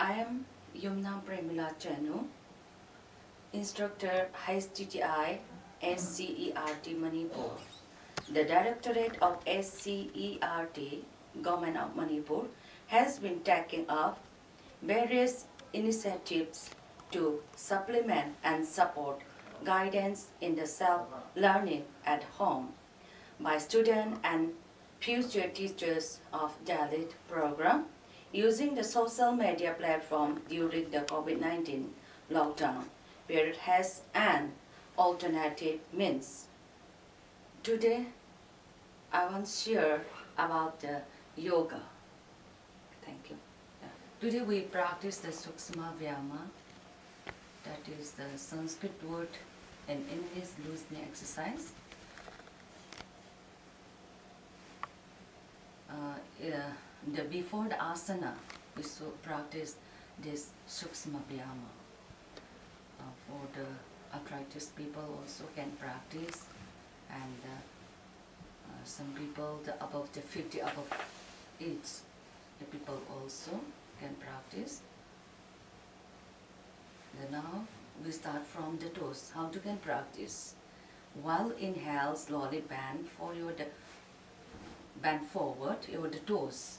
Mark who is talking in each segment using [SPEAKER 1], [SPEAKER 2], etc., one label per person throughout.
[SPEAKER 1] I am Yumna Premila Chanu, instructor HTTI SCERT Manipur. The Directorate of SCERT, Government of Manipur, has been taking up various initiatives to supplement and support guidance in the self-learning at home by students and future teachers of D.El.Ed program using the social media platform during the COVID-19 lockdown, where it has an alternative means. Today, I want to share about the yoga. Thank you. Today we practice the Sukshma Vyama, that is the Sanskrit word and English loosening exercise. Uh, yeah, the, before the asana, we so practice this Sukshma Vyama. Uh, for the arthritis people also can practice and uh, uh, some people the above the 50 above age the people also can practice. Then now we start from the toes how to can practice. While inhale slowly bend for your bend forward your toes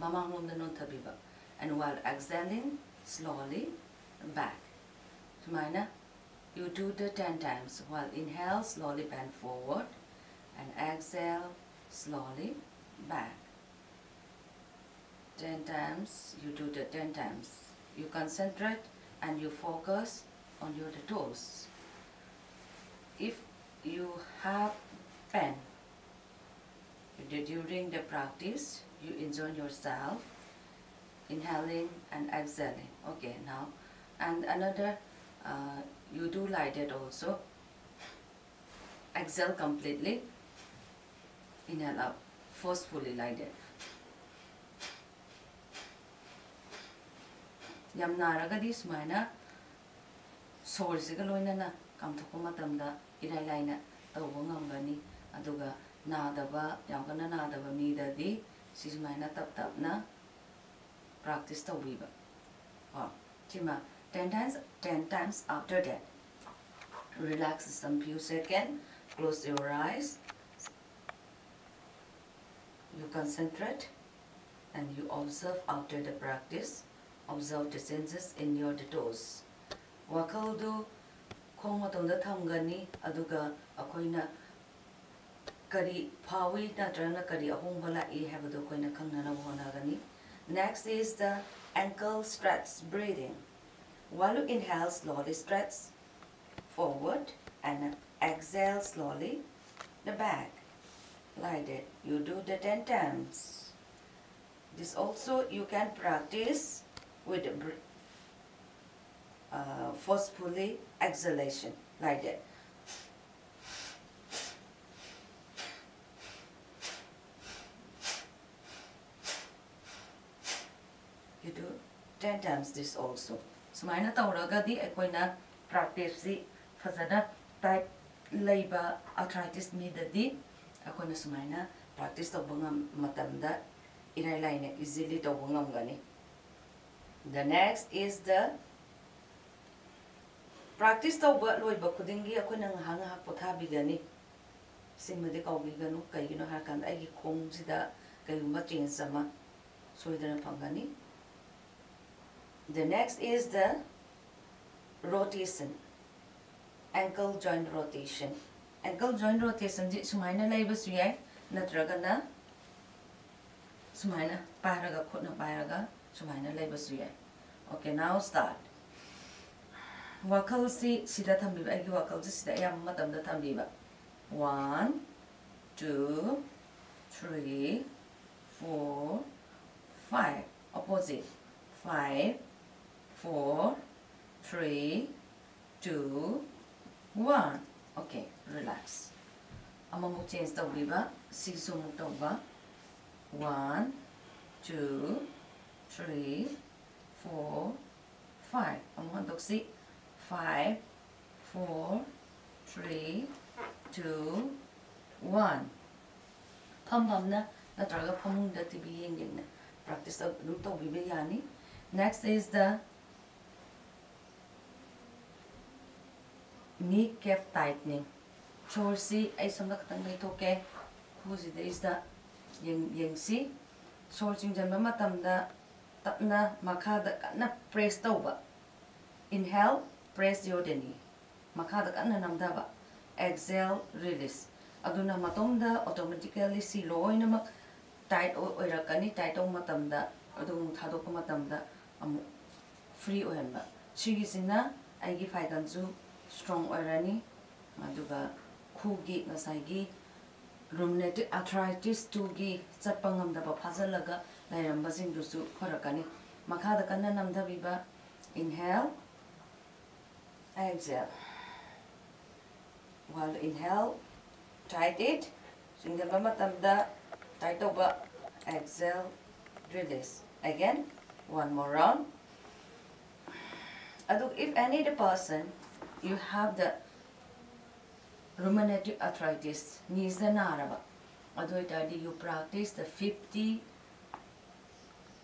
[SPEAKER 1] mamang the tabiba and while exhaling slowly back. Sumaina, you do the 10 times. While inhale slowly bend forward. And exhale slowly back. 10 times you do the 10 times. You concentrate and you focus on your toes. If you have pen during the practice you enjoy yourself inhaling and exhaling okay now and another uh, you do like that also exhale completely inhale out forcefully like that ꯌꯥꯝ ꯅꯥꯔꯒꯗꯤ ꯁꯨꯃꯥꯏꯅ ꯁꯣꯔꯁꯤꯒ ꯂꯣꯏꯅꯅ ꯀꯥꯝꯊꯣꯛꯄ ꯃꯇꯝꯗ ꯏꯔꯥꯏ ꯂꯥꯏꯅ ꯇꯧꯕ ꯉꯝꯒꯅꯤ ꯑꯗꯨꯒ ꯅꯥꯗꯕ ꯌꯥꯝ ꯀꯟꯅ ꯅꯥꯗꯕ ꯃꯤꯗꯗꯤ ꯁꯤ ꯁꯨꯃꯥꯏꯅ ꯇꯞ ꯇꯞꯅ ꯄ꯭ꯔꯥꯛꯇꯤꯁ ꯇꯧꯕꯤꯕ ꯀꯣ ꯁꯤꯃ 10 times 10 times after that relax some few seconds close your eyes you concentrate and you observe after the practice observe the senses in your toes wakhaldu khong matonda thamgani aduga akoina kari phawi natrana kari ahongba lai habadu koina khangnana honagani next is the ankle stretch breathing while you inhale, slowly stretch forward and exhale slowly the back. Like that. You do the 10 times. This also you can practice with uh, forcefully exhalation like that. 10 times this also. Sumaina tauraga di akoina practice si fazana type leiba arthritis mi da di akoina sumaina practice to bangam matamda inai line easily to bangam gani the next is the practice to ba loiba khudingi akoina hanga ha potha bigani. Simadi kaubiganu kaigino ha kan ai khong sida kaiguma change sama soidana phangani. The next is the rotation, ankle joint rotation. Ankle joint rotation ji sumaina laibasu yai natragana sumaina pairaga khutna pairaga sumaina laibasu yai. Okay, now start. Wakal si sida thambiba aigi wakal si sida yam thambiba. One, two, three, four, five. Opposite. Five, four, three, two, one. Okay, relax. Amamuk change tawbiba, sisumuk tawba. One, two, three, four, five. Amamuk doksi. Five, four, three, two, one. Pam pam na, natraga pamung da tibi yeng na. Practice tawbiba yani. next is the kneecap tightening ꯁꯣꯔꯁꯤ ꯑꯩ ꯁꯣꯝꯗ ꯈꯤꯇꯪ ꯂꯩꯊꯣꯛꯀꯦ ꯈꯨꯁꯤꯗꯩꯁꯤꯗ ꯌꯦꯡꯁꯤ ꯁꯣꯔ ꯆꯤꯡꯁꯤꯟꯕ ꯃꯇꯝꯗ ꯇꯞꯅ ꯃꯈꯥꯗ ꯀꯟꯅ press ꯇꯧꯕ inhale press your knee ꯃꯈꯥꯗ ꯀꯟꯅ ꯅꯝꯊꯕ exhale release ꯑꯗꯨꯅ ꯃꯇꯨꯡꯗ automatically ꯁꯤ ꯂꯣꯏꯅꯃꯛ ꯇꯥꯏꯠ ꯑꯣꯏꯔꯛꯀꯅꯤ ꯇꯥꯏꯠ ꯇꯧꯕ ꯃꯇꯝꯗ ꯑꯗꯨꯝ ꯊꯥꯗꯣꯛꯄ ꯃꯇꯝꯗ ꯑꯃꯨꯛ ꯐ꯭ꯔꯤ ꯑꯣꯏꯍꯟꯕ ꯁꯤꯒꯤꯁꯤꯅ ꯑꯩꯒꯤ ꯐꯥꯏꯒꯟꯁꯨ ꯁ꯭ꯇꯔꯣꯡ ꯑꯣꯏꯔꯅꯤ ꯑꯗꯨꯒ ꯈꯨꯒꯤ ꯉꯁꯥꯏꯒꯤ ꯔꯨꯃꯦꯇꯤꯛ ꯑꯥꯔꯊ꯭ꯔꯥꯏꯇꯤꯁ ꯇꯨꯒꯤ ꯆꯠꯄ ꯉꯝꯗꯕ ꯐꯥꯖꯤꯜꯂꯒ ꯂꯩꯔꯝꯕꯁꯤꯡꯗꯨꯁꯨ ꯐꯔꯛꯀꯅꯤ ꯃꯈꯥꯗ ꯀꯟꯅ ꯅꯝꯊꯕꯤꯕ inhale exhale while inhale tight it ꯆꯤꯡꯖꯟꯕ ꯃꯇꯝꯗ tight ꯇꯧꯕ exhale release again one more round ꯑꯗꯨ if any the person you have the rheumatic arthritis kneesda naraba adu itadi you practice the 50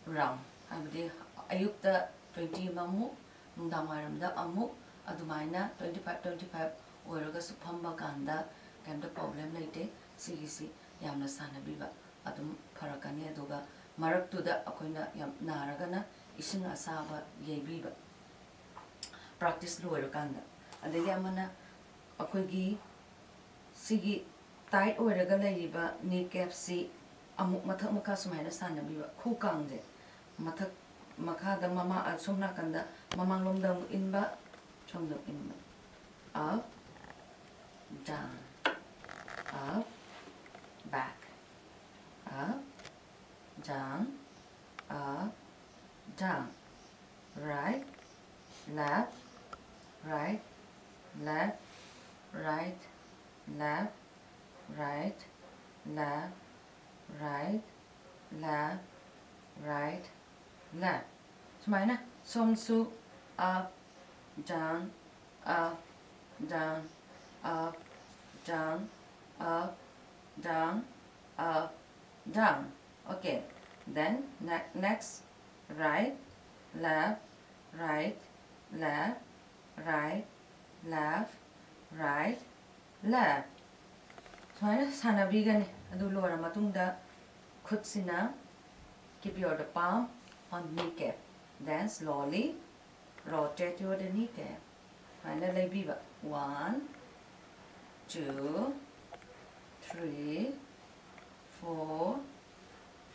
[SPEAKER 1] round. Habdi ayukta 20 mamu nungdang wairamda amu adumaina 25 25 oiraga su phamba kanda kemda problem leite sigisi yamna sanabiba adum farakani aduga maraktuda akoina yam naragana ising asaba yebiba practice loirakanda adagi amana akoigi sigi tight oiraga leiba knee cap si amuk mathak makha sumaina sanabiba khu kangje mathak makha da mama asumna kanda mamang lomda inba chomda inba up down up back up down up down right left right left right left, right, left, right, left, right, left. Sumana, song su, up, down, up, down, up, down, up, down, up, down. Okay, then ne next, right, left, right, left, right, left, right, left. sumaina sanabigani adu lora matungda khutsina keep your the palm on kneecap then slowly rotate your the kneecap sumaina leibiba one two three four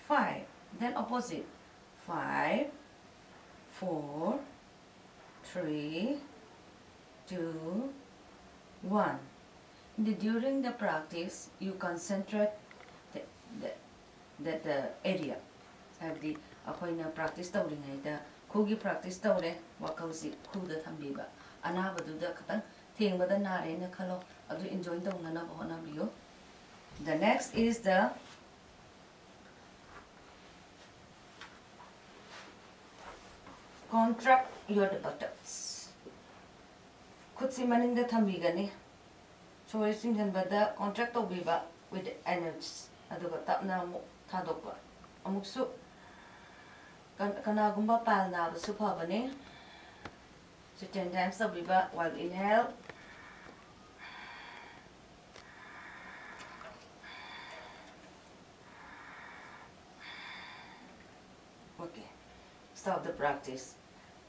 [SPEAKER 1] five. Then opposite. five four three two one the, during the practice, you concentrate the, the, the, the area. ꯍꯥꯏꯕꯗꯤ ꯑꯩꯈꯣꯏꯅ practice ꯇꯧꯔꯤꯉꯩꯗ ꯈꯨꯒꯤ practice ꯇꯧꯔꯦ ꯋꯥꯈꯜꯁꯤ ꯈꯨꯗ ꯊꯝꯕꯤꯕ ꯑꯅꯥꯕꯗꯨꯗ ꯈꯤꯇꯪ ꯊꯦꯡꯕꯗ ꯅꯥꯔꯦꯅ ꯈꯜꯂꯣ ꯑꯗꯨ enjoy ꯇꯧꯅꯅꯕ ꯍꯣꯠꯅꯕꯤꯌꯨ The next is the contract your buttocks. ꯈꯨꯠꯁꯤ ꯃꯅꯤꯡꯗ ꯊꯝꯕꯤꯒꯅꯤ ꯁꯣꯔ ꯆꯤꯡꯁꯤꯟꯕꯗ ꯀꯣꯟꯇ꯭ꯔꯦꯛ ꯇꯧꯕꯤꯕ ꯋꯤꯠ ꯑꯦꯅꯔꯖꯤ ꯑꯗꯨꯒ ꯇꯞꯅ ꯑꯃꯨꯛ ꯊꯥꯗꯣꯛꯄ ꯑꯃꯨꯛꯁꯨ ꯀꯅꯥꯒꯨꯝꯕ ꯄꯥꯜ ꯅꯥꯕꯁꯨ ꯐꯕꯅꯤ ꯁꯤ ꯇꯦꯟ ꯇꯥꯏꯝꯁ ꯇꯧꯕꯤꯕ while inhale Okay, stop the practice.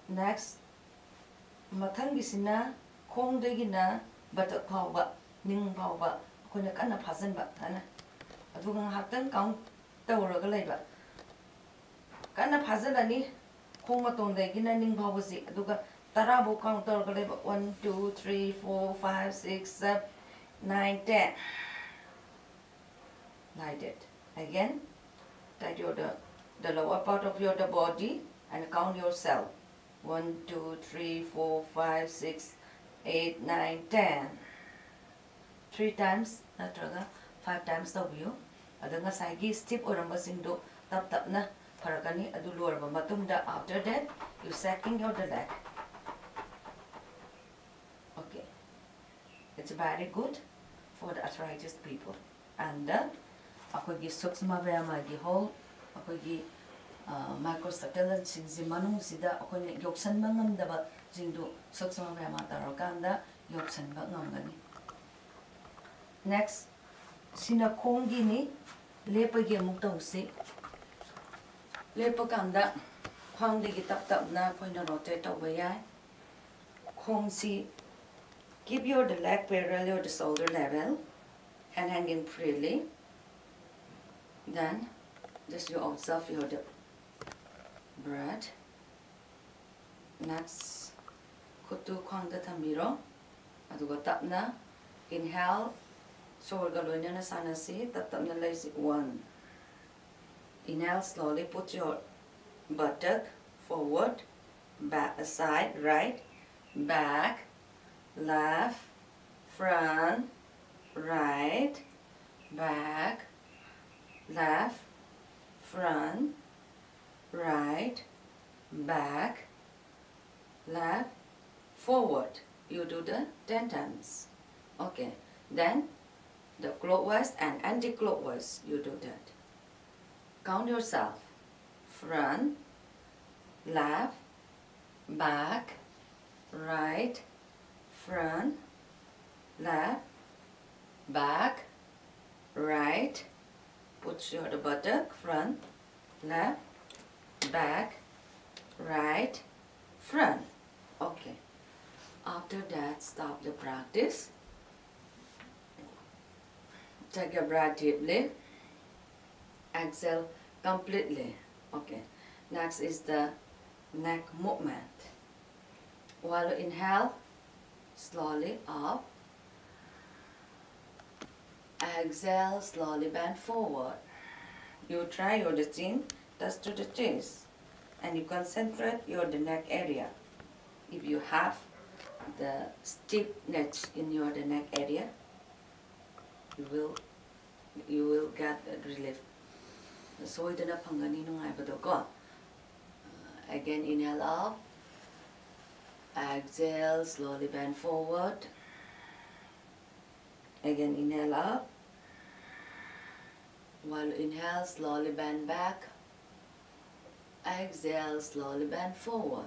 [SPEAKER 1] Next, ꯃꯊꯪꯒꯤꯁꯤꯅ ꯈꯣꯡꯗꯒꯤꯅ ꯕꯇꯛ ꯐꯥꯎꯕ ning phauba akhoi kanna phajanba thana aduga ngahaktan count tawraga leiba kanna phajalani khongma tongdagi na ning phauba si aduga tara bo count tawraga leiba 1 2 3 4 5 6 7 9 10 like that again that your the, the lower part of your the body and count yourself 1 2 3 4 5 6 8 9 10 three times natraga five times tawbiyo ada ngasai stiff oirambasingdo tap tapna farakani adu lorba matungda after that you second your the leg okay it's very good for the arthritis people and uh, akogi suksma vyama gi whole akogi
[SPEAKER 2] ꯃꯥꯏꯀ꯭ꯔꯣꯁꯇꯛꯇꯦꯂꯟꯁꯤꯡꯁꯤ ꯃꯅꯨꯡꯁꯤꯗ ꯑꯩꯈꯣꯏꯅ ꯌꯧꯁꯟꯕ ꯉꯝꯗꯕꯁꯤꯡꯗꯨ ꯁꯛꯁꯣꯅꯣꯒ꯭ꯔꯥꯃꯥ ꯇꯧꯔꯀꯥꯟꯗ ꯌꯧꯁꯟꯕ ꯉꯝꯒꯅꯤ next ꯁꯤꯅ ꯈꯣꯡꯒꯤꯅꯤ ꯂꯦꯞꯄꯒꯤ ꯑꯃꯨꯛ ꯇꯧꯁꯤ ꯂꯦꯞꯄ ꯀꯥꯟꯗ ꯈ꯭ꯋꯥꯡꯗꯒꯤ ꯇꯞ ꯇꯞꯅ ꯑꯩꯈꯣꯏꯅ ꯔꯣꯇꯦꯠ ꯇꯧꯕ ꯌꯥꯏ ꯈꯣꯡꯁꯤ keep your the leg parallel or the shoulder level and hanging freely then just you observe your the bread, nuts, kutu kwanga tamiro, aduga tapna, inhale, shoulder loinya na sana si, tap tapna lay si one. Inhale slowly, put your buttock forward, back, aside, right, back, left, front, right, back, left, front, right back left forward. You do the 10 times okay. Then the clockwise and anti-clockwise you do that. Count yourself. Front left back right front left back right. Put your the buttock front left back right front. Okay. After that stop the practice. Take a breath deeply. Exhale completely. Okay. Next is the neck movement. While you inhale slowly up. Exhale slowly bend forward. You try your chin touch to the chest and you concentrate your the neck area. If you have the stiffness in your the neck area, you will you will get relief. 소이드나 방간이 nungaibadoko. Again inhale up. Exhale, slowly bend forward. Again inhale up. While inhale, slowly bend back exhale slowly bend forward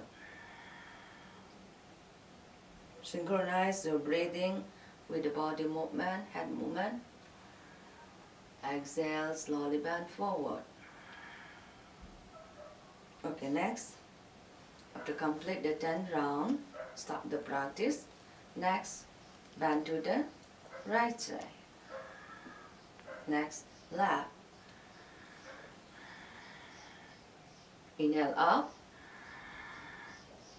[SPEAKER 2] synchronize your breathing with the body movement head movement Exhale, slowly bend forward. Okay, next. After complete the 10 round, stop the practice. Next, bend to the right side. Next, left. Inhale up.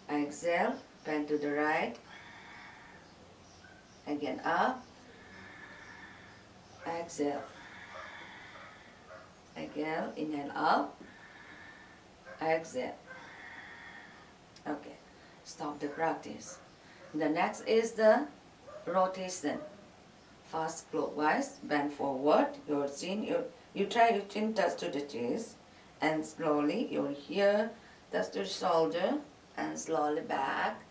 [SPEAKER 2] Exhale, bend to the right. Again up. Exhale. Again, inhale up, exhale. Okay, stop the practice. The next is the rotation. First clockwise, bend forward, your chin, you, you try your chin touch to the chest, and slowly your here to the shoulder, and slowly back.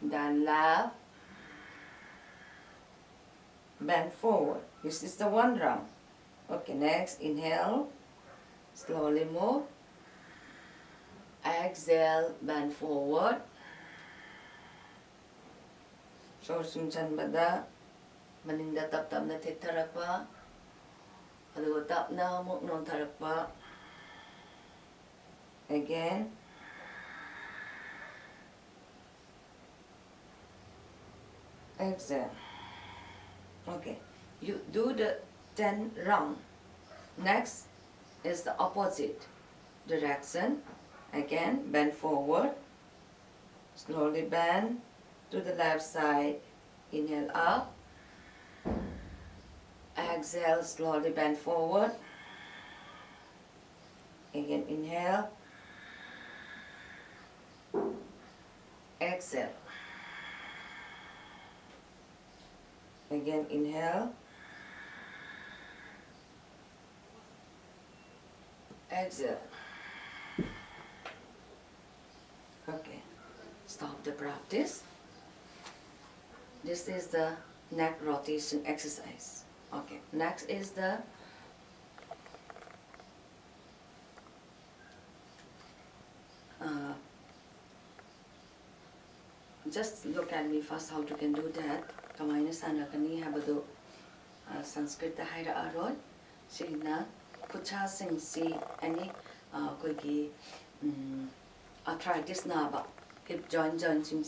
[SPEAKER 2] Then left, bend forward. This is the one round. Okay, next, inhale, slowly move. Exhale, bend forward. So, simsanbada, maninda tap tap na titarakpa. Adugo tap na muk non tarakpa. Again. Exhale. Okay, you do the 10 round. Next is the opposite direction. Again, bend forward. Slowly bend to the left side. Inhale up. Exhale, slowly bend forward. Again, inhale. Exhale. Again, inhale. Exhale. Okay, stop the practice. This is the neck rotation exercise. Okay, next is the uh, just look at me first how you can do that. Kamaina sanakani habado uh, sanskrit da haira aroi sina kucha sing si ani uh, koi ki um, arthritis na ba hip joint joint sing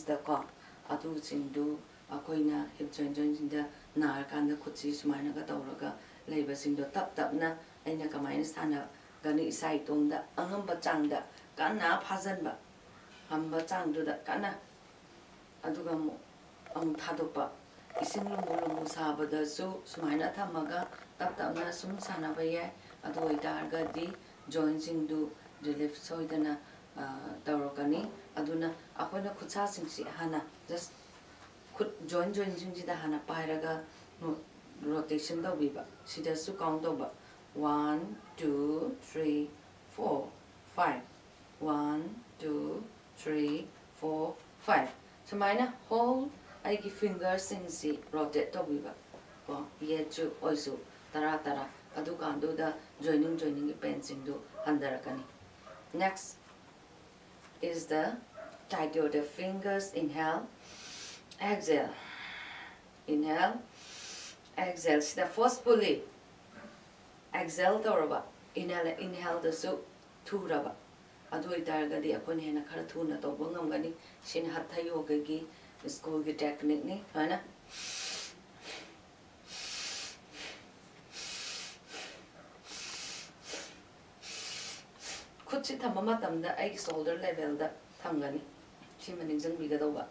[SPEAKER 2] 나아간다 코치 수마나가 떠오르가 레이버싱도 답답나 아니야 가마인 산나 가니 사이 동다 안함바 짱다 간나 파전바 함바 짱도다 간나 아두가 뭐 아무 타도바 이신로 몰로 무사바다수 수마나 타마가 답답나 숨 사나바야 아두 이다르가디 조인싱도 릴리프 소이다나 떠오르가니 아두나 아코나 코차싱시 하나 just ꯈꯨꯠ join ꯖꯣꯏꯟꯁꯤꯡꯁꯤꯗ ꯍꯥꯟꯅ ꯄꯥꯏꯔꯒ rotation ꯇꯧꯕꯤꯕ ꯁꯤꯗꯁꯨ count ꯇꯧꯕ one two three four five one two three four five ꯁꯨꯃꯥꯏꯅ hole ꯑꯩꯒꯤ ꯐꯤꯡꯒꯔꯁꯤꯡꯁꯤ rotate ꯇꯧꯕꯤꯕ ꯀꯣ ꯌꯦꯠꯁꯨ ꯑꯣꯏꯁꯨ ꯇꯔꯥ ꯇꯔꯥ ꯑꯗꯨꯀꯥꯟꯗꯨꯗ joining ꯖꯣꯏꯅꯤꯡꯒꯤ ꯄꯦꯟꯁꯤꯡꯗꯨ ꯍꯟꯊꯔꯛꯀꯅꯤ next is the tight your the fingers inhale Exhale. Inhale. Exhale. İşte forcefully. Exhale doğru bak. Inhale. Inhale da su. Tuğra bak. Adu idargadi akon hena kara tuğna da bulgam gani. Şimdi hatta yoga gi. School gi teknik ni. Hani? Kutsi tamama tamda. Ayki shoulder levelda. Tamgani. Şimdi ninjan biga da bak.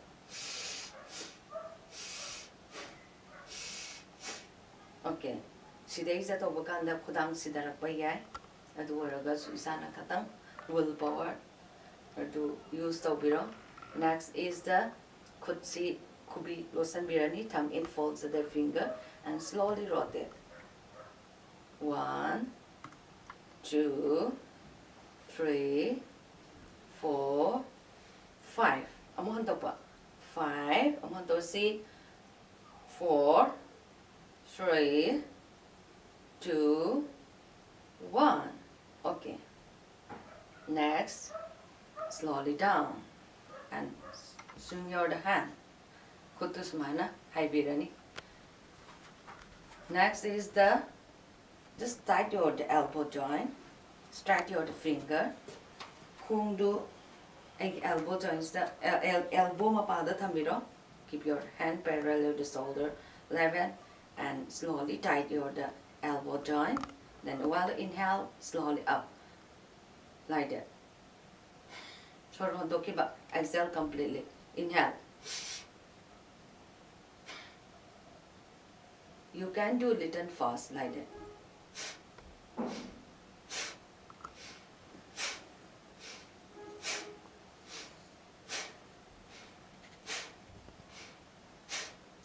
[SPEAKER 2] Okay ꯁꯤꯗꯩꯁꯤꯗ ꯇꯧꯕ ꯀꯥꯟꯗ ꯈꯨꯗꯥꯡ ꯁꯤꯙꯔꯛꯄ ꯌꯥꯏ ꯑꯗꯨ ꯑꯣꯏꯔꯒꯁꯨ ꯏꯁꯥꯅ ꯈꯇꯪ will power ꯑꯗꯨ use ꯇꯧꯕꯤꯔꯣ ꯅꯦꯛꯁ ꯏꯁ ꯗ ꯈꯨꯠꯁꯤ ꯈꯨꯕꯤ ꯂꯣꯠꯁꯤꯟꯕꯤꯔꯅꯤ ꯊꯝ ꯏꯟ ꯐꯣꯜds ꯗ finger N slowly rotate one two three four five ꯑꯃꯨꯛ ꯍꯟꯗꯣꯛꯄ five ꯑꯃꯨꯛ ꯍꯟꯗꯣꯛꯁꯤ four three two one. Okay. Next slowly down and swing your hand. khuttu sumana haibirani next is the just tight your elbow joint straight your finger. Khungdu egg elbow joints the el, el, elbow mapada thambiro. Keep your hand parallel to the shoulder. Level and slowly tight your the elbow joint. Then while inhale slowly up. Like that. So hondokiba exhale completely. Inhale. You can do little fast like that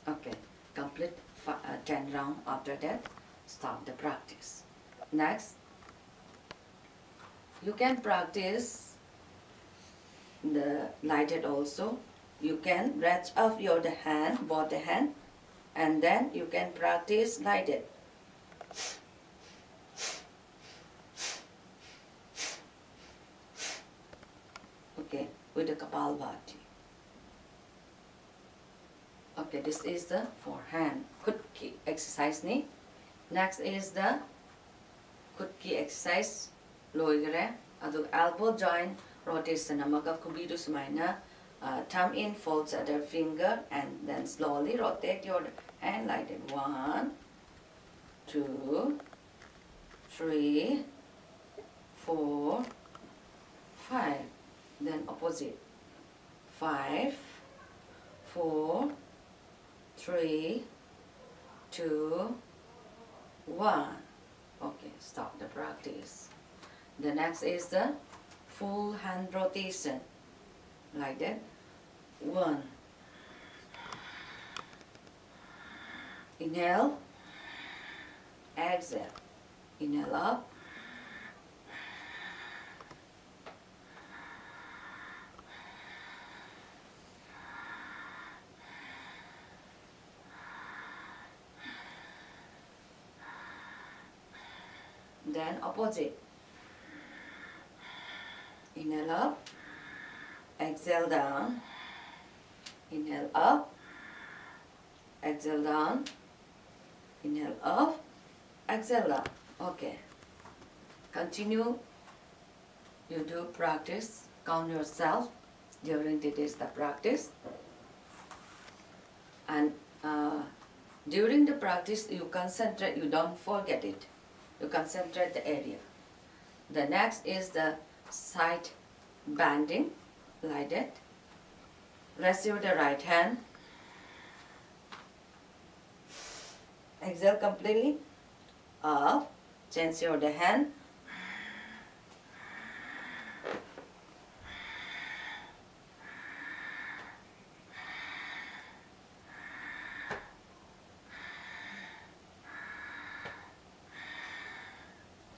[SPEAKER 2] Okay, complete fi- uh, 10 round after that, stop the practice. Next, you can practice the lighted also. You can reach off your the hand, both the hand, and then you can practice lighted. Okay, with the Kapalbhati. Okay, this is the forehand kutki exercise ni. Next is the kutki exercise loigre. Adu elbow joint rotation amaga kubidu sumaina. Uh, thumb in folds at the finger and then slowly rotate your hand like that. One, two, three, four, five. Then opposite. Five, four, three, two, one. Okay, stop the practice. The next is the full hand rotation. Like that. One. Inhale. Exhale. Inhale up. Then opposite. Inhale up. exhale down, inhale up, exhale down, inhale up, exhale down. Okay. Continue. You do practice. Count yourself during the days the practice. And uh, during the practice, you concentrate. You don't forget it. You concentrate the area. The next is the side bending, like that. Rest your the right hand. Exhale completely. Up. Change your the hand.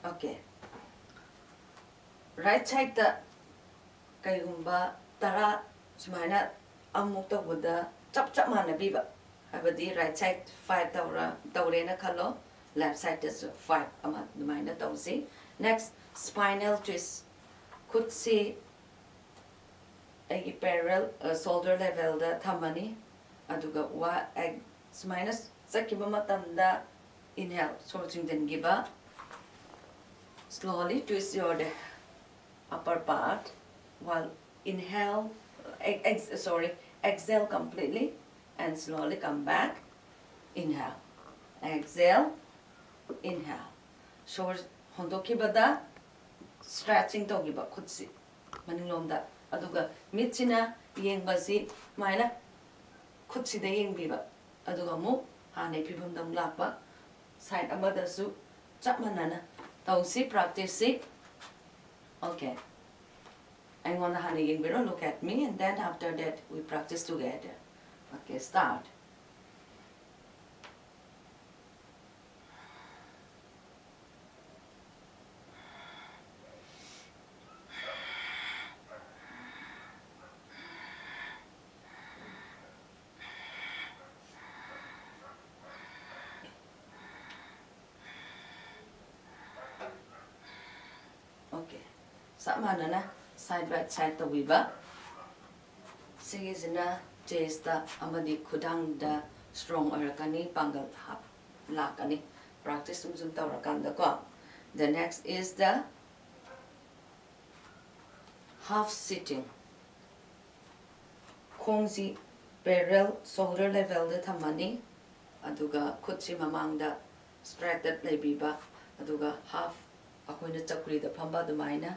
[SPEAKER 2] Okay chai ta kai gumba tara smaina amuk ta buda chap chap mana biba habadi right side 5 taura taure na khalo left side is 5 ama smaina tawse next spinal twist could see a parallel shoulder level da thamani aduga wa ag smaina sakiba matanda inhale so jing den giba slowly twist your upper part while inhale, ex sorry, exhale completely and slowly come back. Inhale, exhale, inhale. Short hondokkibada stretching togiba khutsi. Maninglomda aduga mitsina yengbasi maina khutsida yengbiba aduga mu hane phibamdam lakpa side amadasu chap manana tausi practice okay I'm gonna honey you look at me and then after that we practice together. Okay, start. Okay side by side the weaver sigizna jays the amadi kudang the strong orakani pangal hap lakani practice sum sum taurakan the ko the next is the half sitting. 콩지 barrel shoulder level the thamani aduga kutsi mamang da straight the lebiba aduga half akoina chakuri da phamba dumaina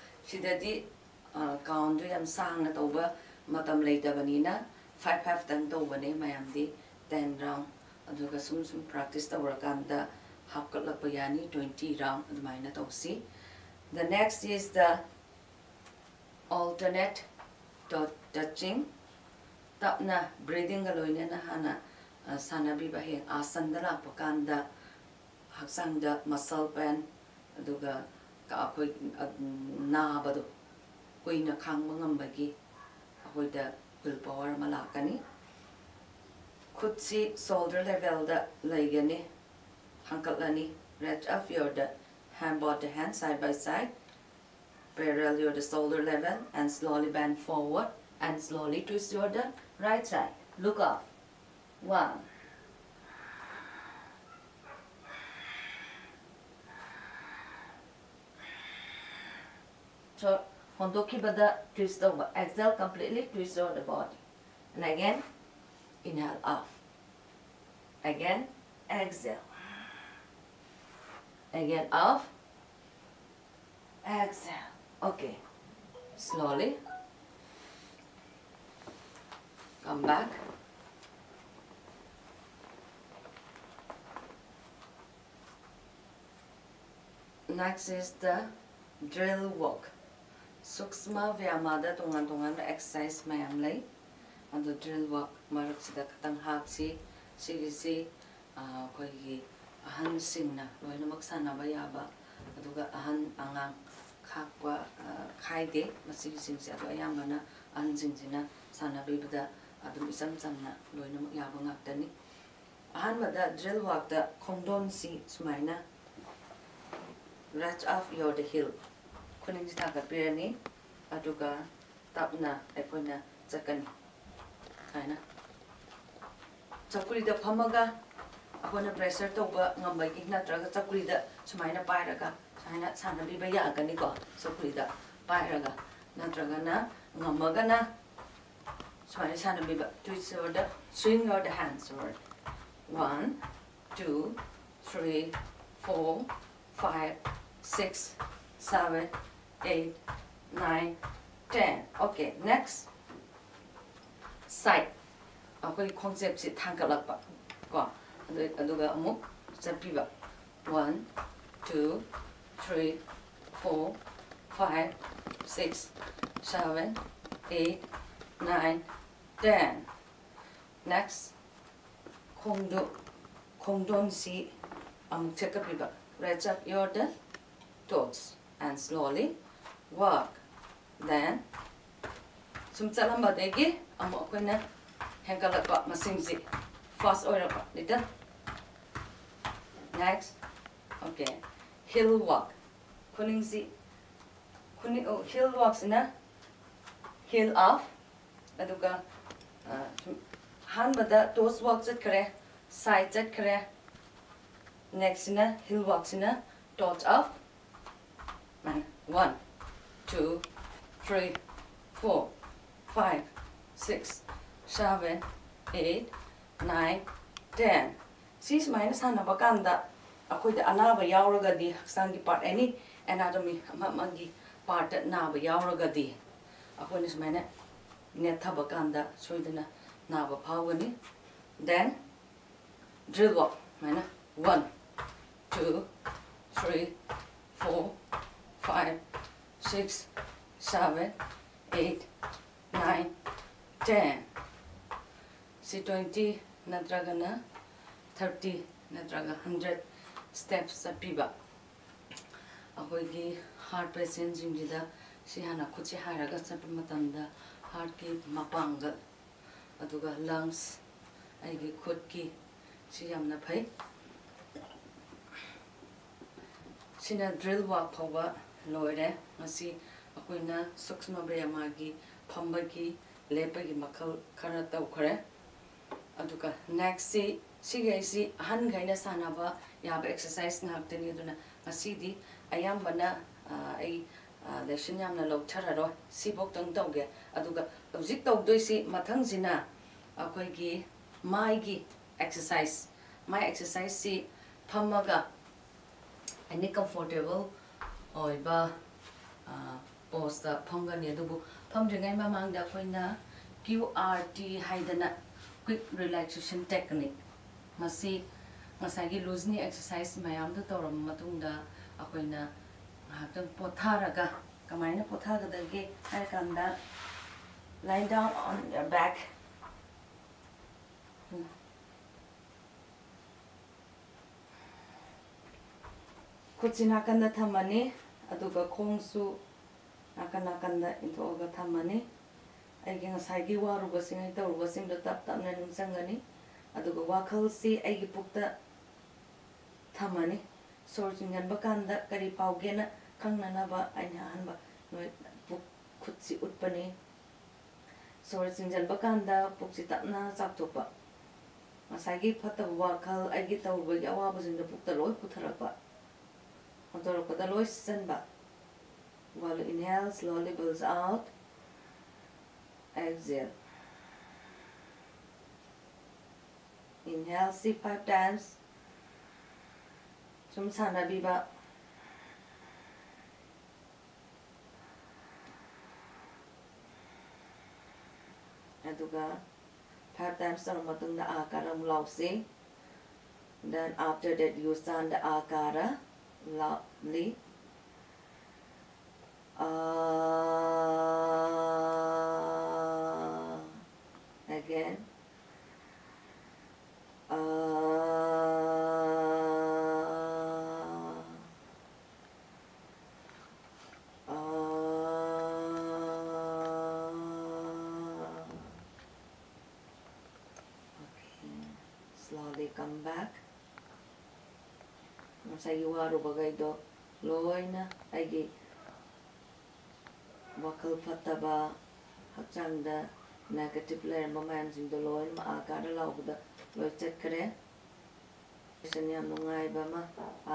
[SPEAKER 2] ꯁꯤꯗꯗꯤ ꯀꯥꯎꯟꯗꯨ ꯌꯥꯝ ꯁꯥꯡꯅ ꯇꯧꯕ ꯃꯇꯝ ꯂꯩꯇꯕꯅꯤꯅ five ꯐꯥꯏꯚꯇꯪ ꯇꯧꯕꯅꯦ ꯃꯌꯥꯝꯗꯤ ten round ꯑꯗꯨꯒ ꯁꯨꯝ ꯁꯨꯝ ꯄ꯭ꯔꯥꯛꯇꯤꯁ ꯇꯧꯔꯀꯥꯟꯗ ꯍꯥꯞꯀꯠꯂꯛꯄ ꯌꯥꯅꯤ ꯇ꯭ꯋꯦꯟꯇꯤ ꯔꯥꯎꯟ ꯑꯗꯨꯃꯥꯏꯅ ꯇꯧꯁꯤ the next is the alternate touching tapna breathing ga loinena hana sanabhiba heng asanda lakpa kanda haksangda muscle pain aduga ꯑꯩꯈꯣꯏ ꯅꯥꯕꯗꯣ ꯀꯨꯏꯅ ꯈꯥꯡꯕ ꯉꯝꯕꯒꯤ ꯑꯩꯈꯣꯏꯗ ꯋꯤꯜ ꯄꯋꯥꯔ ꯑꯃ ꯂꯥꯛꯀꯅꯤ ꯈꯨꯠꯁꯤ ꯁꯣꯜꯗꯔ ꯂꯦꯚꯦꯜꯗ ꯂꯩꯒꯅꯤ ꯍꯥꯡꯀꯠꯂꯅꯤ ꯔꯦꯠ ꯑꯞ ꯌꯣꯔ ꯗ hand both the hands side by side parallel your the shoulder level and slowly bend forward and slowly twist your the right side look up one So Hondoki-bada twist over. Exhale completely, twist over the body. And again, inhale up. Again, exhale. Again up. Exhale. Okay. Slowly. Come back. Next is the drill walk. Sukshma Vyamada tongan tongan exercise mayam lay. Ando drill work maruk sida katang hak si siri si ah, koi gi ahan sing na loy na maksana ba yaba. Aduga ahan angang kakwa ah, khai de masiri sing si adu ayamba na ahan sing si na sana bibida adum isam sam na loy na yaba ngak tani. Ahan mada drill work da kondon si sumaina. Ratch off your the hill. Kuning si taka pirani aduga tapna aikoina chakani haina chakuri da phamaga akoina pressure toba ngambai natraga chakuri da sumaina pairaga haina sana biba yagani ko chakuri da pairaga natraga na ngamaga na sumaina sana biba twist over the swing your the hands over one two three four five six seven eight, nine, ten. Okay, next. Side. ꯑꯩꯈꯣꯏ ꯈꯣꯡꯆꯦꯞꯁꯤ ꯊꯥꯡꯒꯠꯂꯛꯄ ꯀꯣ ꯑꯗꯨ ꯑꯗꯨꯒ ꯑꯃꯨꯛ ꯆꯠꯄꯤꯕ one two three four five six seven eight nine ten next ꯈꯣꯡꯗꯨ ꯈꯣꯡꯗꯣꯟꯁꯤ ꯑꯃꯨꯛ ꯊꯦꯛꯀꯠꯄꯤꯕ rats up your ꯗ toes and slowly work. Then, sum chalambadegi amo akoina hengalakpa masingsi fast oirapa little. Next, okay, hill walk. Kuningsi, kuning oh hill walks na hill off. Aduga äh, hanbada toes walk chat kare, er, side chat kare. Er, Next na hill walks na toes off. One, two, three, four, five, six, seven, eight, nine, ten. Six minus hana bakanda. Akoi the anava yauraga di sangi part any anatomy mamagi part that nava yauraga di. Akoi this minute netha bakanda. So it na nava pawani. Then drill walk. Mana one, two, three, four, five. six, seven, eight, nine, ten. See twenty natraga na thirty natraga hundred steps apiba. Ahoygi heart patient jingida si hana kuchi haraga sapi matamda heart ki mapanga aduga lungs aigi khud ki si yamna phai. Sina drill walk power. loire ngasi akuina sukshma briyama gi phamba gi lepa gi makhal khara ta ukhare aduka next si sige si han gaina sana ba ya ba exercise na hakte ni duna ngasi di ayam bana ai lesson yam na lok thara ro si bok tang tau ge aduka hujik tau doi si mathang jina akoi gi mai gi exercise my exercise si phamba ga any comfortable oiba posta phongani adubu phomdringai mamang da koina QRT haidana quick relaxation technique masi ngasagi loosening exercise mayam da toram matungda akoina ngahaktan potharaga kamaina pothagadage haikanda lie down on your back hmm. कुछ नाकंद थमने ꯑꯗꯨꯒ ꯈꯣꯡꯁꯨ ꯅꯥꯀꯟ ꯅꯥꯀꯟꯗ ꯏꯟꯊꯣꯛꯑꯒ ꯊꯝꯃꯅꯤ ꯑꯩꯒꯤ ꯉꯁꯥꯏꯒꯤ ꯋꯥꯔꯨꯕꯁꯤꯡ ꯑꯩ ꯇꯧꯔꯨꯕꯁꯤꯡꯗꯣ ꯇꯞ ꯇꯞꯅ ꯅꯤꯡꯁꯤꯡꯒꯅꯤ ꯑꯗꯨꯒ ꯋꯥꯈꯜꯁꯤ ꯑꯩꯒꯤ ꯄꯨꯛꯇ ꯊꯝꯃꯅꯤ ꯁꯣꯔ ꯆꯤꯡꯁꯤꯟꯕ ꯀꯥꯟꯗ ꯀꯔꯤ ꯐꯥꯎꯒꯦꯅ ꯈꯪꯅꯅꯕ ꯑꯩꯅ ꯑꯍꯥꯟꯕ ꯅꯣꯏ ꯄꯨꯛ ꯈꯨꯠꯁꯤ ꯎꯠꯄꯅꯤ ꯁꯣꯔ ꯆꯤꯡꯁꯤꯟꯕ ꯀꯥꯟꯗ ꯄꯨꯛꯁꯤ ꯇꯞꯅ ꯆꯥꯛꯊꯣꯛꯄ ꯉꯁꯥꯏꯒꯤ ꯐꯠꯇꯕ ꯋꯥꯈꯜ ꯑꯩꯒꯤ ꯇꯧꯕꯒꯤ ꯑꯋꯥꯕꯁꯤꯡꯗꯣ ꯄꯨꯛꯇ ꯂꯣꯏ ꯄꯨꯊꯔꯛꯄ control ko dalawa send back while inhale slowly blows out. Exhale. Inhale see five times. 좀 sana biba. aduga five times sana matung na akara mula usi then after that you stand the akara. loudly. Uh, again. Uh, uh, okay. Slowly come back. ꯉꯁꯥꯏꯒꯤ ꯋꯥꯔꯨꯕꯈꯩꯗꯣ ꯂꯣꯏꯅ ꯑꯩꯒꯤ ꯋꯥꯈꯜ ꯐꯠꯇꯕ ꯍꯛꯆꯥꯡꯗ negative ꯂꯩꯔꯝꯕ ꯃꯌꯥꯝꯁꯤꯡꯗꯣ ꯂꯣꯏꯅꯃꯛ ꯑꯥꯀꯥꯔꯗ ꯂꯥꯎꯕꯗ ꯂꯣꯏ ꯆꯠꯈ꯭ꯔꯦ ꯁꯟ ꯌꯥꯝ ꯅꯨꯡꯉꯥꯏꯕ ꯑꯃ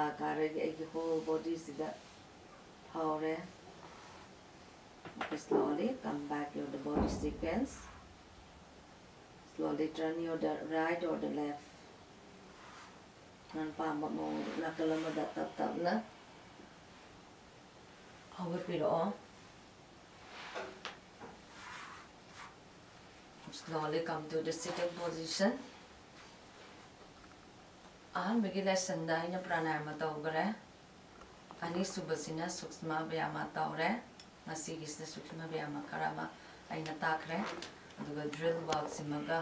[SPEAKER 2] ꯑꯥꯀꯥꯔꯒꯤ ꯑꯩꯒꯤ hole ꯕꯣꯗꯤꯁꯤꯗ ꯐꯥꯎꯔꯦ Okay, slowly come back your the body sequence. Slowly turn your the right or the left. ನಾನು ಪಾಪ ನಕಲಮದ ತಪ್ ತಪ್ನ ꯍꯧꯒꯠꯄꯤꯔꯛꯑꯣ slowly come to the sitting position ꯑꯍꯥꯟꯕꯒꯤ ꯂꯦꯁꯟꯗ ꯑꯩꯅ ꯄ꯭ꯔꯥꯅꯥꯌꯥꯃ ꯇꯧꯈ꯭ꯔꯦ ꯑꯅꯤꯁꯨꯕꯁꯤꯅ ꯁꯨꯛꯁꯃ ꯕ꯭ꯌꯥꯃ ꯇꯧꯔꯦ ꯉꯁꯤꯒꯤꯁꯤꯅ ꯁꯨꯛꯁꯃ ꯕ꯭ꯌꯥꯃ ꯈꯔ ꯑꯃ ꯑꯩꯅ ꯇꯥꯈ꯭ꯔꯦ ꯑꯗꯨꯒ ꯗ꯭ꯔꯤꯜ ꯋꯥꯛꯁꯤꯃꯒ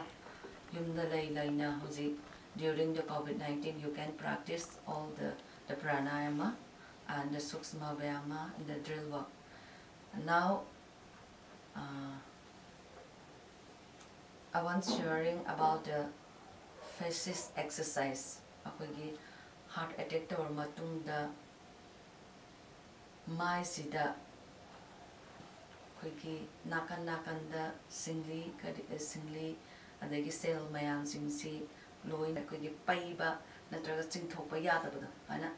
[SPEAKER 2] ꯌꯨꯝꯗ ꯂꯩ ꯂꯩꯅ ꯍꯧꯖꯤꯛ during the COVID-19 you can practice all the, the pranayama and the sukshma vyama and the drill work. Now uh, I want sharing about the faces exercise. ꯑꯩꯈꯣꯏꯒꯤ heart attack ꯇꯧꯔ ꯃꯇꯨꯡꯗ ꯃꯥꯏꯁꯤꯗ ꯑꯩꯈꯣꯏꯒꯤ ꯅꯥꯀꯟ ꯅꯥꯀꯟꯗ ꯁꯤꯡꯂꯤ ꯀꯔꯤ ꯁꯤꯡꯂꯤ ꯑꯗꯒꯤ ꯁꯦꯜ ꯃꯌꯥꯝꯁꯤꯡꯁꯤ ꯂꯣꯏꯅ ꯑꯩꯈꯣꯏꯒꯤ ꯄꯩꯕ ꯅꯠꯇ꯭ꯔꯒ ꯆꯤꯡꯊꯣꯛꯄ ꯌꯥꯗꯕꯗꯣ ꯍꯥꯏꯅ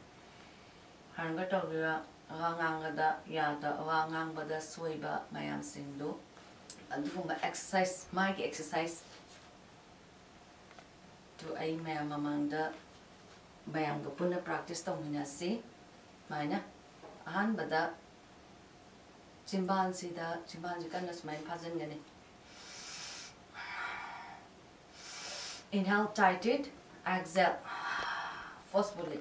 [SPEAKER 2] ꯍꯥꯟꯅꯒ ꯇꯧꯈꯤꯕ ꯋꯥ ꯉꯥꯡꯕꯗ ꯌꯥꯗ ꯋꯥ ꯉꯥꯡꯕꯗ ꯁꯣꯏꯕ ꯃꯌꯥꯝꯁꯤꯡꯗꯨ ꯑꯗꯨꯒꯨꯝꯕ ꯑꯦꯛꯁꯔꯁꯥꯏꯁ ꯃꯥꯒꯤ ꯑꯦꯛꯁꯔꯁꯥꯏꯁ ꯇꯨ ꯑꯩ ꯃꯌꯥꯝ ꯃꯃꯥꯡꯗ ꯃꯌꯥꯝꯒ ꯄꯨꯟꯅ ꯄ꯭ꯔꯥꯛꯇꯤꯁ ꯇꯧꯃꯤꯟꯅꯁꯤ ꯁꯨꯃꯥꯏꯅ ꯑꯍꯥꯟꯕꯗ ꯆꯤꯝꯕꯥꯟꯁꯤꯗ ꯆꯤꯝꯕꯥꯟꯁꯤ ꯀꯟꯅ ꯁꯨꯃꯥꯏꯅ ꯐꯥꯖꯤꯟꯒꯅꯤ Inhale, tight it. Exhale, forcefully.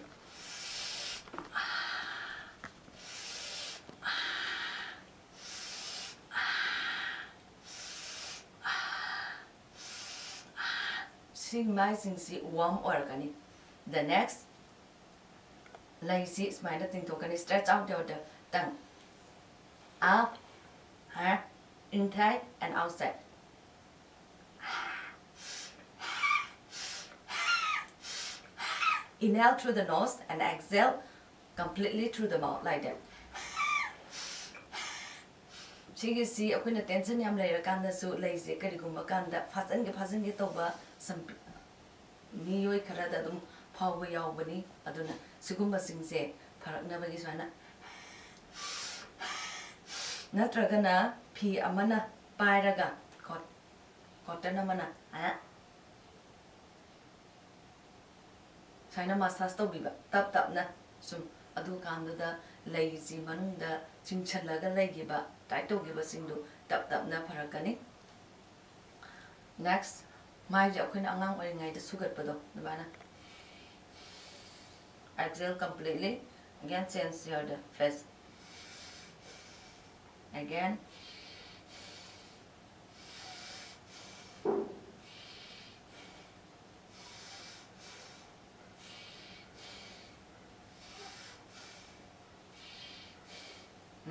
[SPEAKER 2] Sing si warm organic. The next, lazy smile thing to stretch out your the tongue. Up, huh? inside and outside. Inhale through the nose and exhale completely through the mouth like that. ꯁꯤꯒꯤꯁꯤ ꯑꯩꯈꯣꯏꯅ tension ꯌꯥꯝ ꯂꯩꯔꯀꯥꯟꯗꯁꯨ ꯂꯩꯁꯦ ꯀꯔꯤꯒꯨꯝꯕ ꯀꯥꯟꯗ ꯐꯥꯖꯟꯒꯦ ꯐꯥꯖꯟꯒꯦ ꯇꯧꯕ ꯁꯝ ꯃꯤꯑꯣꯏ ꯈꯔꯗ ꯑꯗꯨꯝ ꯐꯥꯎꯕ ꯌꯥꯎꯕꯅꯤ ꯑꯗꯨꯅ ꯁꯤꯒꯨꯝꯕꯁꯤꯡꯁꯦ ꯐꯔꯛꯅꯕꯒꯤ ꯁꯨꯃꯥꯏꯅ ꯅꯠꯇ꯭ꯔꯒꯅ ꯐꯤ ꯑꯃꯅ ꯄꯥꯏꯔꯒ ꯀꯣꯇꯟ ꯑꯃꯅ थाइना मसाज तौबीब तप तपना सुम अदु कामदा लेजी मनुंदा चिंचलगा लेगीबा टाइट तौगीबा सिंदु तप तपना फरकनी next mai giờ khuyên ăn ngang ở ngày đã sugar bắt đầu đúng không exhale completely, again sense your face. Again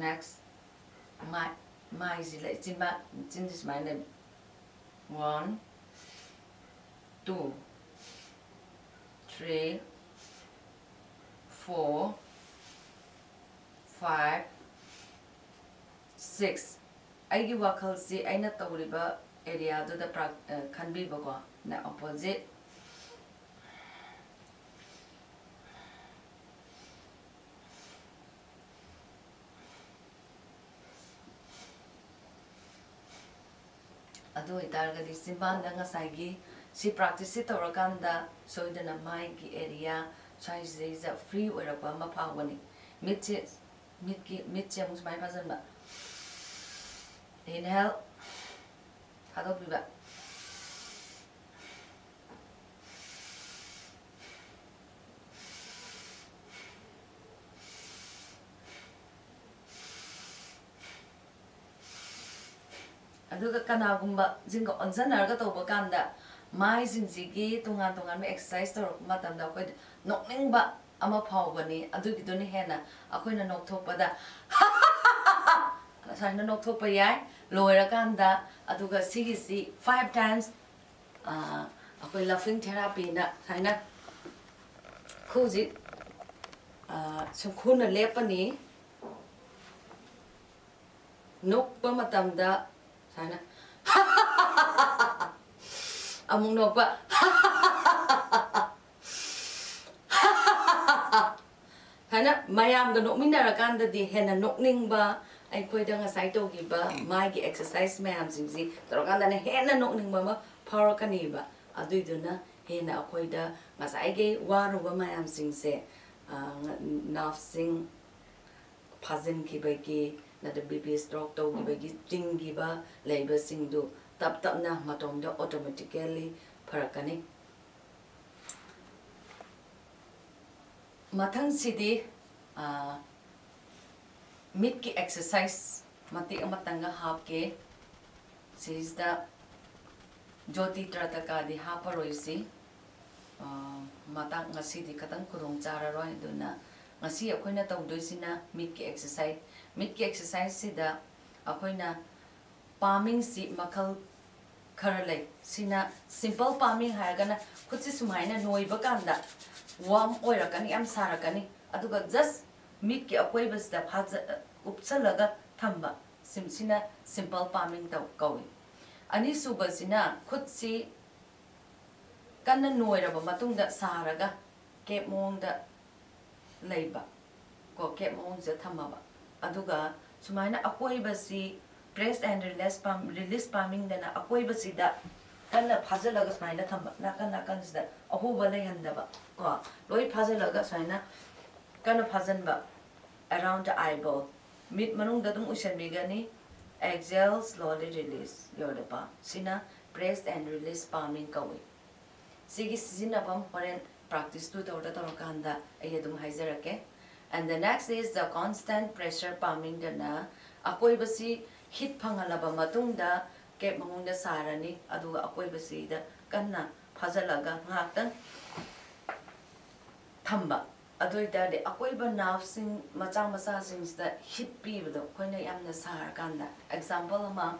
[SPEAKER 2] next my my is like chimba chin is my name one two three four five six ꯑꯩꯒꯤ ꯋꯥꯈꯜꯁꯤ ꯑꯩꯅ ꯇꯧꯔꯤꯕ ꯑꯦꯔꯤꯌꯥꯗꯨꯗ ꯈꯟꯕꯤꯕꯀꯣ ꯅ opposite ꯑꯗꯨ ꯑꯣꯏꯇꯥꯔꯒꯗꯤ ꯆꯤꯝꯕꯥꯟꯗ ꯉꯁꯥꯏꯒꯤ ꯁꯤ ꯄ꯭ꯔꯥꯛꯇꯤꯁꯁꯤ ꯇꯧꯔꯀꯥꯟꯗ ꯁꯣꯏꯗꯅ ꯃꯥꯏꯒꯤ ꯑꯦꯔꯤꯌꯥ ꯁ꯭ꯋꯥꯏꯁꯤꯗꯩꯁꯤꯗ ꯐ꯭ꯔꯤ ꯑꯣꯏꯔꯛꯄ ꯑꯃ ꯐꯥꯎꯒꯅꯤ ꯃꯤꯠꯁꯦ ꯃꯤꯠꯀꯤ ꯃꯤꯠꯁꯦ ꯑꯃꯨꯛ ꯁꯨꯃꯥꯏꯅ ꯐꯥꯖꯟꯕ inhale अगर कनागुम जिंग ओंजनरग तब कानद माई जिंगी तोान तोान में एक्सरसाइज तौरब नोनिंग अमा फाउबनी अदुगिदुनी हेना अखोइन नोक्थोपदा साइन नोक्थोप याय लोयर कानद अदुगा सिगिसि 5 टाइम्स अखोइ लफिंग थेरापी ना साइन खुजि सुखुन लेपनी नोक्प मतमदा sana among no pa hana mayam ga nok minna rakan da di hena nok ning ba ai khoi da nga sai to gi ba mai gi exercise mayam jing ji tro kan da ne hena nok ning ba ma power ka ni ba adui du na hena khoi da nga sai ge wa ro ba mayam jing se nerve sing phazin ki ba gi ꯅꯠꯇ꯭ꯔꯒ B P stroke ꯇꯧꯈꯤꯕꯒꯤ ꯆꯤꯡꯈꯤꯕ ꯂꯩꯕꯁꯤꯡꯗꯨ ꯇꯞ ꯇꯞꯅ ꯃꯇꯣꯝꯗ automatically ꯐꯔꯛꯀꯅꯤ ꯃꯊꯪꯁꯤꯗꯤ ꯃꯤꯠꯀꯤ exercise ꯃꯇꯦꯛ ꯑꯃꯇꯪꯒ ꯍꯥꯞꯀꯦ ꯁꯤꯁꯤꯗ ꯖꯣꯇꯤ ꯇ꯭ꯔꯇꯀꯥꯗꯤ ꯍꯥꯞꯄꯔꯣꯏꯁꯤ ꯃꯇꯥꯡ ꯉꯁꯤꯗꯤ ꯈꯤꯇꯪ ꯈꯨꯗꯣꯡ ꯆꯥꯔꯔꯣꯏ ꯑꯗꯨꯅ ꯉꯁꯤ ꯑꯩꯈꯣꯏꯅ ꯇꯧꯗꯣꯏꯁꯤꯅ ꯃꯤꯠꯀꯤ ꯑꯦꯛꯁꯔꯁꯥꯏꯁ ꯃꯤꯠꯀꯤ ꯑꯦꯛꯁꯔꯁꯥꯏꯁꯁꯤꯗ ꯑꯩꯈꯣꯏꯅ ꯄꯥꯃꯤꯡꯁꯤ ꯃꯈꯜ ꯈꯔ ꯂꯩ ꯁꯤꯅ ꯁꯤꯝꯄꯜ ꯄꯥꯃꯤꯡ ꯍꯥꯏꯔꯒꯅ ꯈꯨꯠꯁꯤ ꯁꯨꯃꯥꯏꯅ ꯅꯣꯏꯕ ꯀꯥꯟꯗ ꯋꯥꯔꯝ ꯑꯣꯏꯔꯛꯀꯅꯤ ꯌꯥꯝ ꯁꯥꯔꯛꯀꯅꯤ ꯑꯗꯨꯒ ꯖꯁ ꯃꯤꯠꯀꯤ ꯑꯀꯣꯏꯕꯁꯤꯗ ꯐꯥꯖ ꯎꯞꯁꯜꯂꯒ ꯊꯝꯕ ꯁꯤꯝꯁꯤꯅ ꯁꯤꯝꯄꯜ ꯄꯥꯃꯤꯡ ꯇꯧ ꯀꯧꯏ ꯑꯅꯤꯁꯨꯕꯁꯤꯅ ꯈꯨꯠꯁꯤ ꯀꯟꯅ ꯅꯣꯏꯔꯕ ꯃꯇꯨꯡꯗ ꯁꯥꯔꯒ ꯀꯦꯞ ꯃꯑꯣꯡꯗ ꯂꯩꯕ ꯀꯣ ꯀꯦꯞ ꯃꯑꯣꯡꯁꯤꯗ ꯊꯝꯃꯕ ꯑꯗꯨꯒ ꯁꯨꯃꯥꯏꯅ ꯑꯀꯣꯏꯕꯁꯤ ꯄ꯭ꯔꯦꯁ ꯑꯦꯟ ꯔꯤꯂꯦꯁ ꯄꯥꯝ ꯔꯤꯂꯤꯁ ꯄꯥꯝꯃꯤꯡꯗꯅ ꯑꯀꯣꯏꯕꯁꯤꯗ ꯀꯟꯅ ꯐꯥꯖꯤꯜꯂꯒ ꯁꯨꯃꯥꯏꯅ ꯊꯝꯕ ꯅꯥꯀꯟ ꯅꯥꯀꯟꯁꯤꯗ ꯑꯍꯣꯕ ꯂꯩꯍꯟꯗꯕ ꯀꯣ ꯂꯣꯏ ꯐꯥꯖꯤꯜꯂꯒ ꯁꯨꯃꯥꯏꯅ ꯀꯟꯅ ꯐꯥꯖꯤꯟꯕ ꯑꯦꯔꯥꯎꯟ ꯗ ꯑꯥꯏꯕꯣꯜ ꯃꯤꯠ ꯃꯅꯨꯡꯗ ꯑꯗꯨꯝ ꯎꯏꯁꯟꯕꯤꯒꯅꯤ exhale slowly release your the palm sina press and release palming kawi sigi sizinabam horen practice tu tawda tawkanda ay adum haizarake And the next is the constant pressure pumping dana. Akoibasi hit pangalaba matunda ke mangungda sarani aduga akoibasi da kanna phajalaga ngaktan thamba. Adoi da de akoiba sing macha macha sings da hit piba do koina yamna sar kanda example ma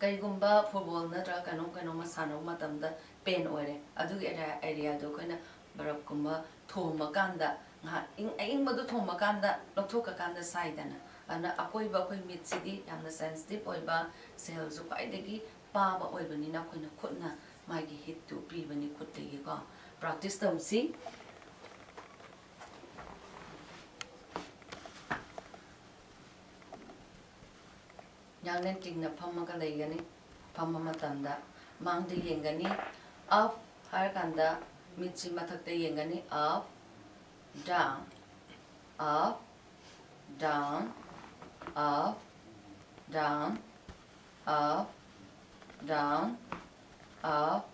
[SPEAKER 2] kaigumba football na tra kanong kanong ma sanu matamda pain ore aduga area do koina barak gumba thoma kanda. nga ing ing madu thoma kanda lokthok kanda saidana ana akoi ba koi mit sidi yamna sensitive oi ba sel zu kai de gi pa ba oi bani na koi na khot na mai gi hit tu pi bani khot de gi ga practice tam si yang nen king na phamma ka lai gani phamma ma tam da mang de yeng gani up har kanda mit si mathak de yeng gani up down up down up down up down up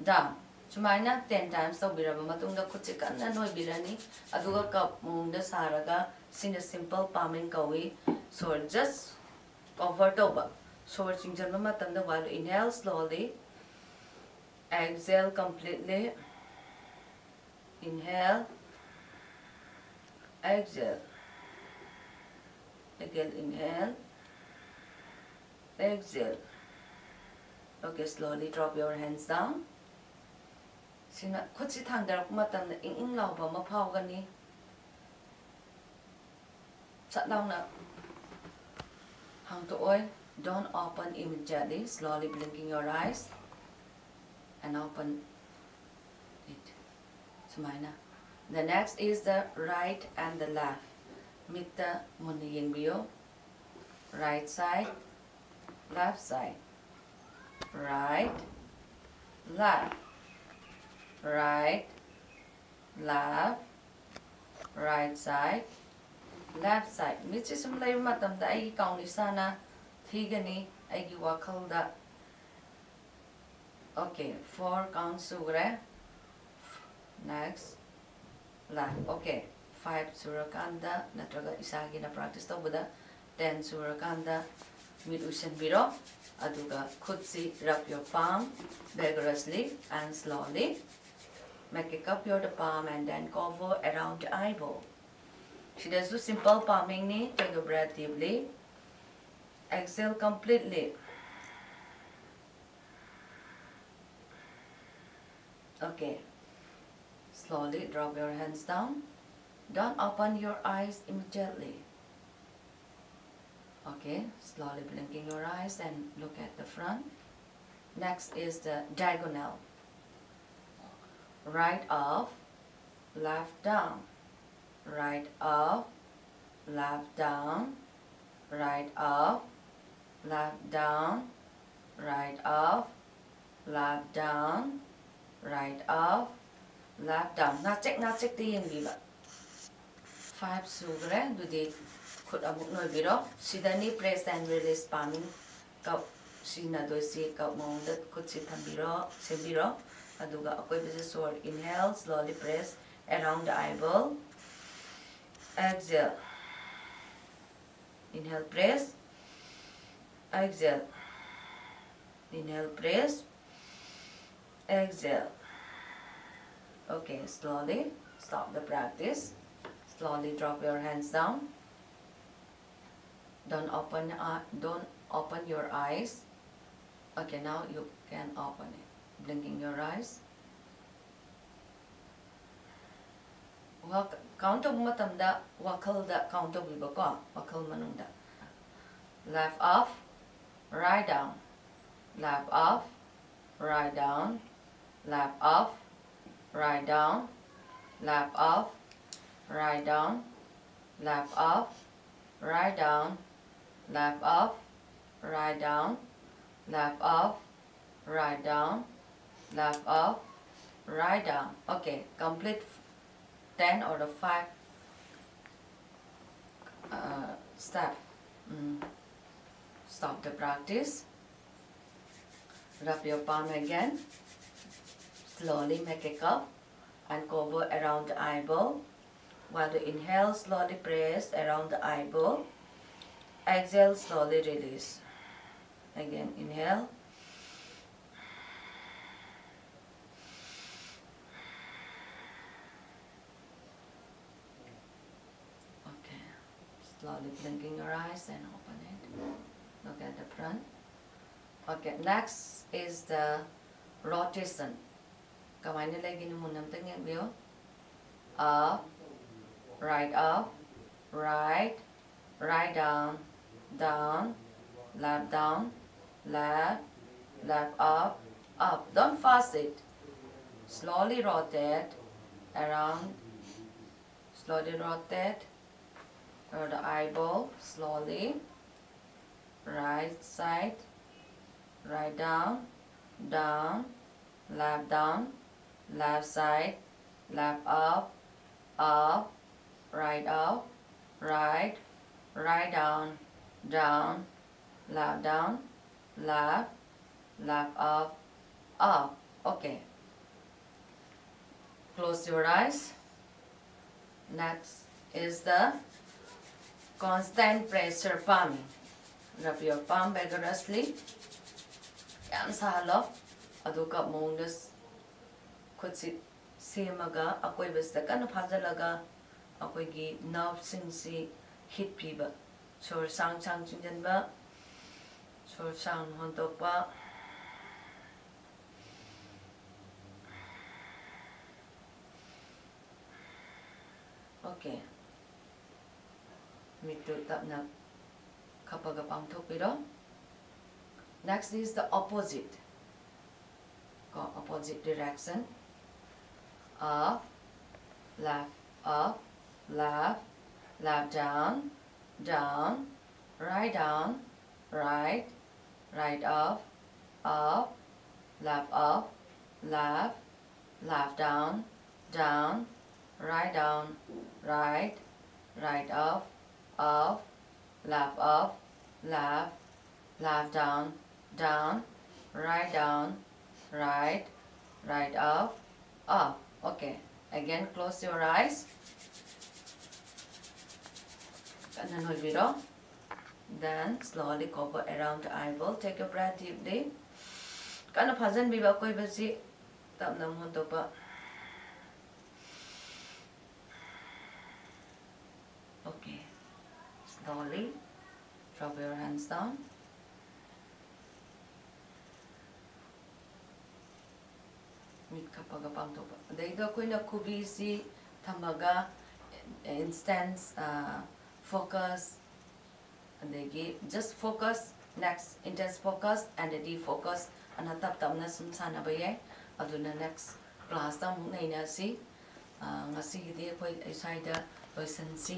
[SPEAKER 2] down ꯁꯨꯃꯥꯏꯅ ten times ꯇꯧꯕꯤꯔꯕ ꯃꯇꯨꯡꯗ ꯈꯨꯠꯁꯤ ꯀꯟꯅ ꯅꯣꯏꯕꯤꯔꯅꯤ ꯑꯗꯨꯒ ꯀꯞ ꯃꯑꯣꯡꯗ ꯁꯥꯔꯒ ꯁꯤꯅ simple ꯄꯥꯃꯤꯡ ꯀꯧꯏ ꯁꯣꯔ just cover tauba sore chingjanba matamda while inhale slowly exhale completely inhale exhale again inhale exhale okay slowly drop your hands down sina khutsi thangdarak matamda ing ing lauba ma phawgani chat down na Hang to oil. Don't open immediately. Slowly blinking your eyes. And open it. Sumaina. The next is the right and the left. Mita the Right side, left side. Right, left. Right, left. Right side, left side. Meet is some matam da ai kaung lisana thigani ai wakal da. Okay, four counts sugre. Next left okay five ꯁꯨꯔꯀꯥꯟꯗ ꯅꯠꯇ꯭ꯔꯒ ꯏꯁꯥꯒꯤꯅ practice ꯇꯧꯕꯗ ten ꯁꯨꯔꯀꯥꯟꯗ ꯃꯤꯠ ꯎꯏꯁꯟꯕꯤꯔꯣ ꯑꯗꯨꯒ ꯈꯨꯠꯁꯤ rub your palm vigorously and slowly make a cup your the palm and then cover around the eyeball She does do simple palming ni. Take a breath deeply. Exhale completely. Okay. Slowly drop your hands down. Don't open your eyes immediately. Okay, slowly blinking your eyes and look at the front. Next is the diagonal. Right up, left down. Right up, left down. Right up, left down. Right up, left down. Right up, lap down nachek nachek te yang biba five sugre a khut abuk noi She then press and release panu she sina do si kap Cut da khut si a biro se biro aduga akoi bise sword inhale slowly press around the eyeball. Exhale. Inhale press. Exhale. Inhale press. Exhale. Okay, slowly stop the practice. Slowly drop your hands down. Don't open, uh, don't open your eyes. Okay, now you can open it. Blinking your eyes. Left up, right down. Left up, right down. Left up, right down left up right down left up right down left up, right down, left up, right down, left up, right down. Okay, complete 10 or the 5 uh, step. Mm. Stop the practice. Rub your palm again. Slowly make a cup and cover around the eyeball. While you inhale, slowly press around the eyeball. Exhale, slowly release. Again, inhale. Okay, slowly blinking your eyes and open it. Look at the front. Okay, next is the rotation. Kamay nila ginumunam tingin view. Up, right up, right, right down, down, left down, left, left up, up. Don't fast it. Slowly rotate around, slowly rotate or the eyeball, slowly. Right side, right down, down, left down, left side, left up, up, right up, right, right down, down, left down, left, left up, up. Okay. Close your eyes. Next is the constant pressure palm. Rub your palm vigorously. Yan sa halop. Mong this ꯈꯨꯠꯁꯤ ꯁꯦꯝꯃꯒ ꯑꯀꯣꯏꯕꯁꯤꯗ ꯀꯟꯅ ꯐꯥꯖꯤꯜꯂꯒ ꯑꯩꯈꯣꯏꯒꯤ ꯅꯔꯚꯁꯤꯡꯁꯤ hit ꯄꯤꯕ ꯁꯣꯔ ꯁꯥꯡ ꯁꯥꯡ ꯆꯤꯡꯁꯤꯟꯕ ꯁꯣꯔ ꯁꯥꯡ ꯍꯣꯟꯗꯣꯛꯄ ꯑꯣꯀꯦ ꯃꯤꯠꯇꯨ ꯇꯞꯅ ꯈꯞꯄꯒ ꯄꯥꯡꯊꯣꯛꯄꯤꯔꯣ Next is the opposite. Go opposite direction. Up, left, up, left, left down, down, right down, right, right up, up, left up, left, left down, down, right down, right, right up, up, left up, left, left down, down, right down, right, right up, up. Okay, again close your eyes. Kanan hulbiro. Then slowly cover around the eyeball. Take a breath deeply. Kana bhajan biba koi basi tap nam hon to pa. Okay. Slowly drop your hands down. mitkhapagapang toba. Daiga ko na kubisi tamaga instance uh, focus dagi just focus next intense focus and the defocus ana tap tap na sum sana ba yai aduna next class ta mu nei na si ngasi hi de khoi ai sai si